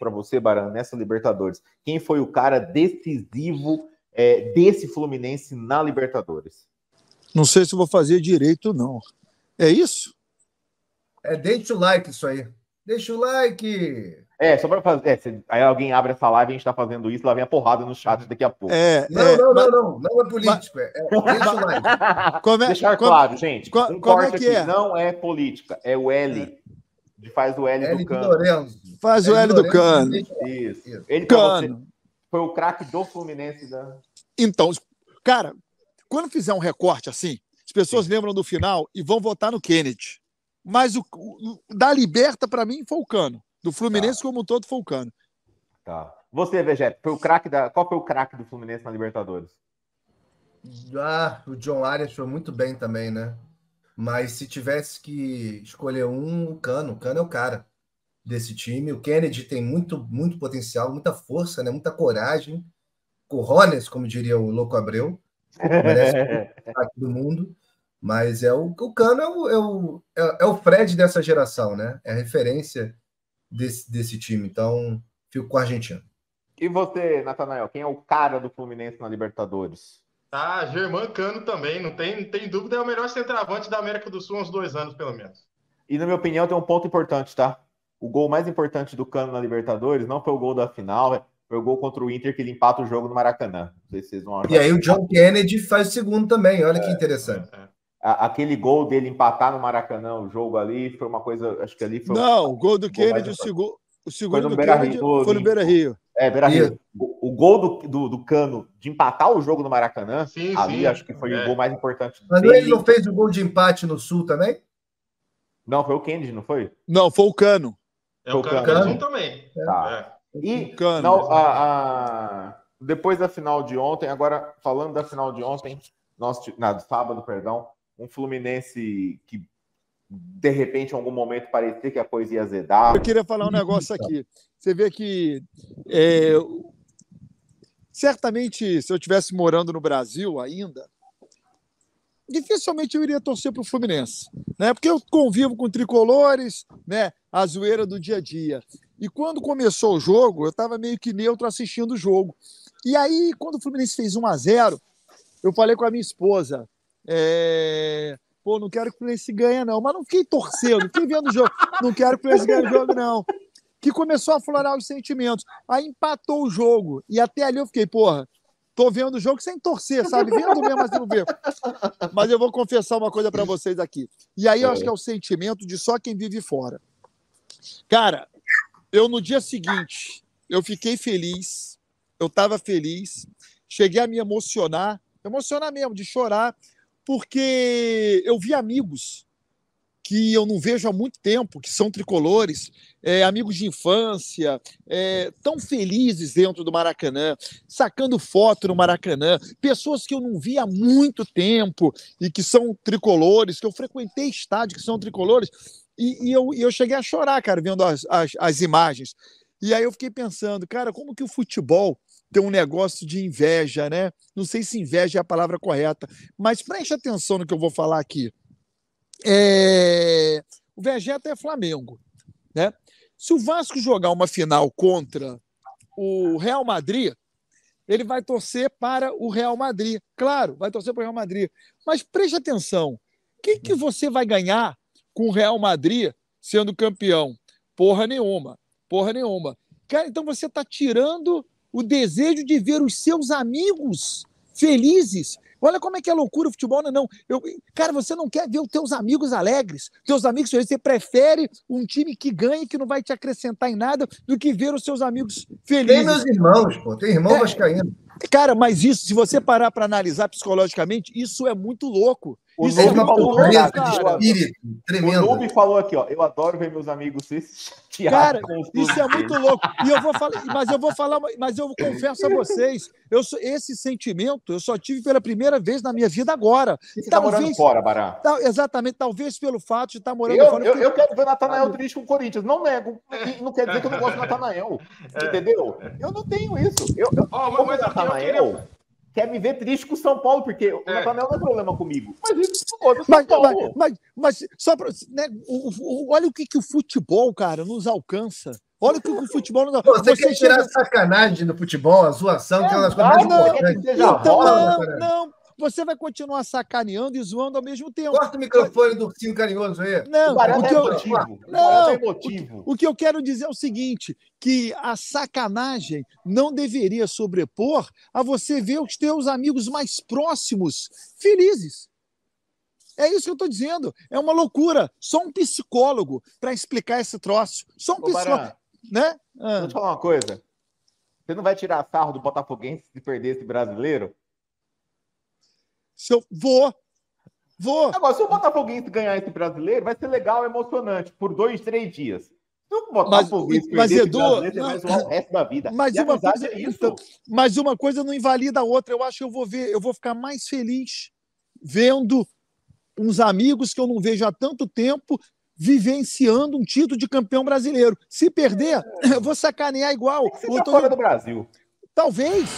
para você, Barão, nessa Libertadores. Quem foi o cara decisivo é, desse Fluminense na Libertadores? Não sei se vou fazer direito, não. É isso? É, deixa o like isso aí. Deixa o like. É, só para fazer. É, se, aí alguém abre essa live e a gente está fazendo isso, lá vem a porrada no chat daqui a pouco. É, não, é, não, mas... não, não, não, é político. Mas... É, é, deixa o like. Como é, Deixar como... claro, gente. Como, um como é que é? não é política, é o L. De faz o L, L do cano. Faz o L, do cano. Isso. Ele cano. foi o craque do Fluminense da. Então, cara, quando fizer um recorte assim, as pessoas Sim. lembram do final e vão votar no Kennedy. Mas o, o da Liberta, para mim, foi o Cano. Do Fluminense tá. como um todo, foi o Cano. Tá. Você, Vegeta, foi o craque da. Qual foi o craque do Fluminense na Libertadores? Ah, o John Arias foi muito bem também, né? Mas se tivesse que escolher um, o Cano. O Cano é o cara desse time. O Kennedy tem muito, muito potencial, muita força, né? muita coragem. Corrones, como diria o Louco Abreu. Merece o do mundo. Mas é o, o Cano é o, é, o, é, é o Fred dessa geração, né? É a referência desse, desse time. Então, fico com a Argentina. E você, Natanael, quem é o cara do Fluminense na Libertadores? Ah, Germán Cano também, não tem, não tem dúvida, é o melhor centroavante da América do Sul há uns dois anos, pelo menos. E na minha opinião, tem um ponto importante, tá? O gol mais importante do Cano na Libertadores não foi o gol da final, foi o gol contra o Inter que ele empata o jogo no Maracanã. Não sei se vocês vão E aí o John Kennedy faz o segundo também, olha é, que interessante. É, é aquele gol dele empatar no Maracanã, o jogo ali, foi uma coisa. Acho que ali foi. Não, o gol do Kennedy, o segundo. O segundo foi no Beira Rio. Foi no Beira Rio. É, Beira Rio. O, o, gol do, do, do, Cano de empatar o jogo no Maracanã, sim, ali sim. acho que foi é. o gol mais importante. Mas dele. ele não fez o gol de empate no Sul também? Não, foi o Kennedy, não foi? Não, foi o Cano. É o, o Cano, Cano. também. Tá. É. E Cano, não, a, a, depois da final de ontem, agora falando da final de ontem, nós, na, sábado, perdão, um Fluminense que de repente, em algum momento, parecia que a coisa ia azedar. Eu queria falar um negócio aqui. Você vê que é, certamente, se eu estivesse morando no Brasil ainda, dificilmente eu iria torcer para o Fluminense, né? Porque eu convivo com tricolores, né? A zoeira do dia a dia. E quando começou o jogo, eu estava meio que neutro assistindo o jogo. E aí, quando o Fluminense fez 1 a 0 eu falei com a minha esposa, é... Pô, não quero que o Fluminense ganhe, não. Mas não fiquei torcendo, fiquei vendo o jogo. Não quero que o Fluminense ganhe o jogo, não. Que começou a florar os sentimentos. Aí empatou o jogo. E até ali eu fiquei, porra, tô vendo o jogo sem torcer, sabe? Vendo mesmo, mas não ver. Mas eu vou confessar uma coisa para vocês aqui. E aí eu acho que é o sentimento de só quem vive fora. Cara, eu no dia seguinte, eu fiquei feliz, eu tava feliz, cheguei a me emocionar, emocionar mesmo, de chorar, porque eu vi amigos que eu não vejo há muito tempo, que são tricolores, é, amigos de infância, é, tão felizes dentro do Maracanã, sacando foto no Maracanã, pessoas que eu não vi há muito tempo e que são tricolores, que eu frequentei estádio que são tricolores, e, e eu, e eu cheguei a chorar, cara, vendo as, as, as imagens. E aí eu fiquei pensando, cara, como que o futebol tem um negócio de inveja, né? Não sei se inveja é a palavra correta, mas preste atenção no que eu vou falar aqui. É... O Vegeta é Flamengo, né? Se o Vasco jogar uma final contra o Real Madrid, ele vai torcer para o Real Madrid. Claro, vai torcer para o Real Madrid. Mas preste atenção: o que, que você vai ganhar com o Real Madrid sendo campeão? Porra nenhuma. Porra nenhuma. Cara, então você está tirando o desejo de ver os seus amigos felizes. Olha como é que é loucura o futebol, não é não. Eu, cara, você não quer ver os teus amigos alegres, teus amigos felizes. Você prefere um time que ganhe, que não vai te acrescentar em nada, do que ver os seus amigos felizes. Tem meus irmãos, pô. Tem irmão é, vascaíno. Cara, mas isso, se você parar para analisar psicologicamente, isso é muito louco. O Isso Nube é falou, cara, espírito, tremendo. O Nube falou aqui, ó. Eu adoro ver meus amigos se Cara, isso é muito louco. E eu vou falar, mas eu vou falar, mas eu confesso a vocês, eu sou, esse sentimento eu só tive pela primeira vez na minha vida agora. Você tá talvez, tá morando fora, Bará. Tal, exatamente, talvez pelo fato de estar tá morando eu, fora. Eu, eu quero ver o Natanael triste com o Corinthians. Não nego. Não quer dizer que eu não gosto do Natanael. É. Entendeu? Eu não tenho isso. Eu, eu, oh, mas, Natanael quer me ver triste com o São Paulo, porque é. o Natanel não é problema comigo. Mas isso mas. Mas, mas, mas só pra, né, o, o, olha o que, que o futebol, cara, nos alcança. Olha o que o futebol não dá. Você, você quer tirar chega... sacanagem no futebol, a zoação, é uma coisa mais importantes. Então, não, não, você vai continuar sacaneando e zoando ao mesmo tempo. Corta o microfone do Cinco Carinhoso aí. Não, o, o que eu, motivo. não, o, o que eu quero dizer é o seguinte, que a sacanagem não deveria sobrepor a você ver os teus amigos mais próximos felizes. É isso que eu estou dizendo. É uma loucura. Só um psicólogo para explicar esse troço. Só um psicólogo. Né? Ah. Vou te falar uma coisa. Você não vai tirar sarro do Botafoguense se perder esse brasileiro? Se eu vou. Vou. Agora, se o Botafoguense ganhar esse brasileiro, vai ser legal, emocionante, por dois, três dias. Se o Botafoguense mas, mas Edu, você vai zoar o resto da vida. Mas uma, coisa, é então, mas uma coisa não invalida a outra. Eu acho que eu vou ver, eu vou ficar mais feliz vendo uns amigos que eu não vejo há tanto tempo vivenciando um título de campeão brasileiro. Se perder, eu vou sacanear igual. Você tá fora do Brasil. Talvez.